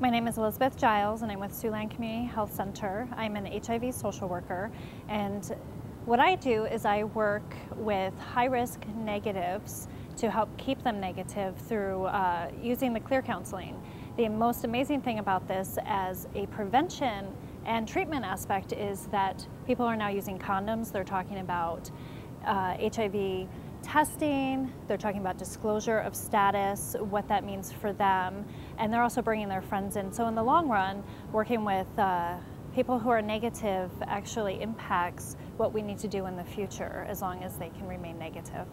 My name is Elizabeth Giles and I'm with Siouxland Community Health Center. I'm an HIV social worker and what I do is I work with high-risk negatives to help keep them negative through uh, using the clear counseling. The most amazing thing about this as a prevention and treatment aspect is that people are now using condoms. They're talking about uh, HIV testing, they're talking about disclosure of status, what that means for them, and they're also bringing their friends in. So in the long run, working with uh, people who are negative actually impacts what we need to do in the future as long as they can remain negative.